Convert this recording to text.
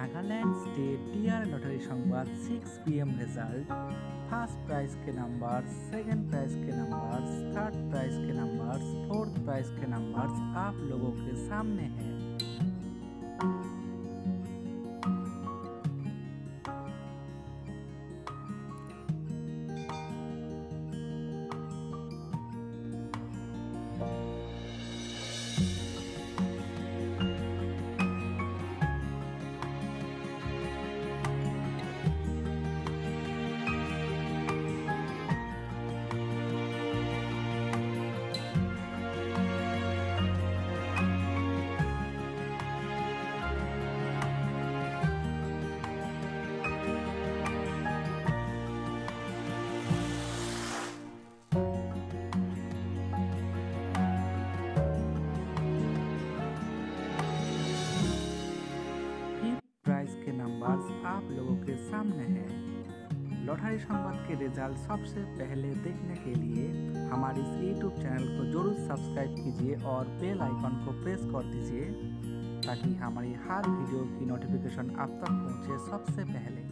Nagaland state Dear lottery Sambad six P M result first prize के number second prize के numbers third prize के numbers fourth prize के numbers आप लोगों के सामने हैं। नंबर्स आप लोगों के सामने है। लॉटरी संवाद के रिज़ल्ट सबसे पहले देखने के लिए हमारे इस यूट्यूब चैनल को ज़रूर सब्सक्राइब कीजिए और बेल आइकन को प्रेस कर दीजिए, ताकि हमारी हर वीडियो की नोटिफिकेशन आप तक पहुँचे सबसे पहले।